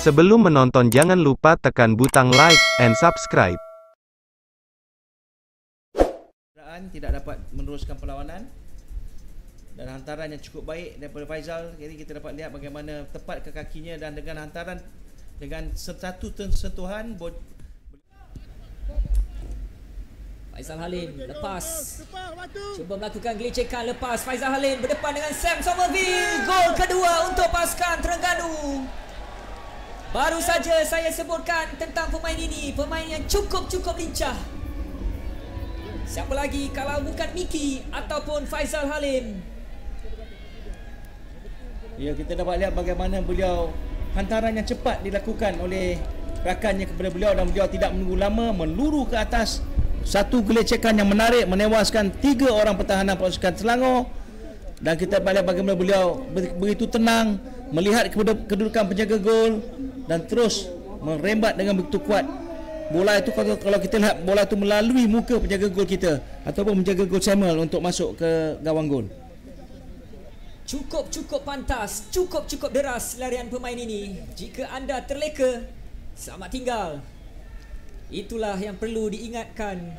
Sebelum menonton jangan lupa tekan butang like and subscribe. Kenderaan tidak dapat meneruskan perlawanan dan hantaran yang cukup baik daripada Faizal. Jadi kita dapat lihat bagaimana tepat ke kakinya dan dengan hantaran dengan satu sentuhan Faizal Halim lepas. Cuba melakukan gelecekan lepas. Faizal Halim berdepan dengan Sam Somerville. Gol kedua untuk pasukan Terengganu Baru saja saya sebutkan tentang pemain ini. Pemain yang cukup-cukup lincah. Siapa lagi kalau bukan Miki ataupun Faizal Halim? Ya kita dapat lihat bagaimana beliau hantaran yang cepat dilakukan oleh rakannya kepada beliau dan beliau tidak menunggu lama meluru ke atas. Satu gelecekan yang menarik menewaskan tiga orang pertahanan pasukan Selangor. Dan kita dapat lihat bagaimana beliau begitu tenang melihat kepada kedudukan penjaga gol dan terus merembat dengan begitu kuat bola itu kalau, kalau kita lihat bola itu melalui muka penjaga gol kita ataupun penjaga gol Samuel untuk masuk ke gawang gol Cukup-cukup pantas, cukup-cukup deras larian pemain ini. Jika anda terleka, selamat tinggal. Itulah yang perlu diingatkan